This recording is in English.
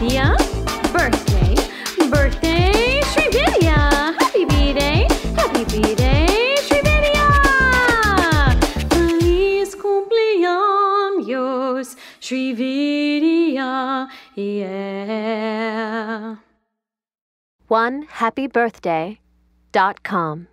Shrimpia. Birthday, birthday, Shrimpia. Happy B-Day, happy B-Day, Shrimpia. Feliz cumpleaños, Shrimpia, yeah. One happy birthday dot com.